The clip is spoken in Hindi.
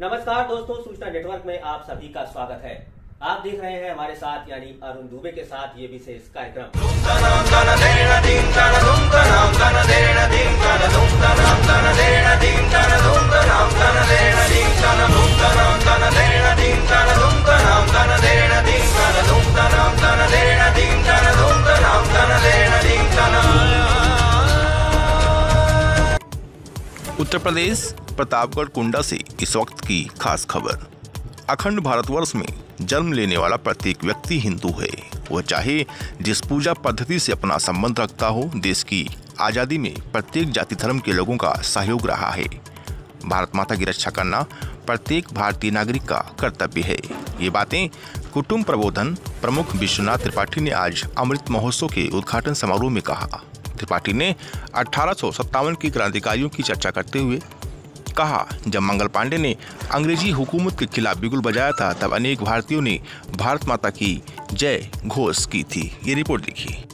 नमस्कार दोस्तों, सूचना नेटवर्क में आप सभी का स्वागत है। आप देख रहे हैं हमारे साथ, यानी अरुण दुबे के साथ ये विशेष कार्यक्रम। उत्तर प्रदेश, प्रतापगढ़, कुंडा से इस वक्त की खास खबर। अखंड भारतवर्ष में जन्म लेने वाला प्रत्येक व्यक्ति हिंदू है। वह चाहे जिस पूजा पद्धति से अपना संबंध रखता हो, देश की आज़ादी में प्रत्येक जाति धर्म के लोगों का सहयोग रहा है। भारत माता की रक्षा करना प्रत्येक भारतीय नागरिक का कर्तव्य है। ये बातें कुटुंब प्रबोधन प्रमुख विश्वनाथ त्रिपाठी ने आज अमृत महोत्सव के उद्घाटन समारोह में कहा। त्रिपाठी ने अठारह की क्रांतिकारियों की चर्चा करते हुए कहा, जब मंगल पांडे ने अंग्रेज़ी हुकूमत के खिलाफ बिगुल बजाया था, तब अनेक भारतीयों ने भारत माता की जय घोष की थी। ये रिपोर्ट देखिए।